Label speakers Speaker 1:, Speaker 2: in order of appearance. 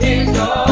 Speaker 1: is yours.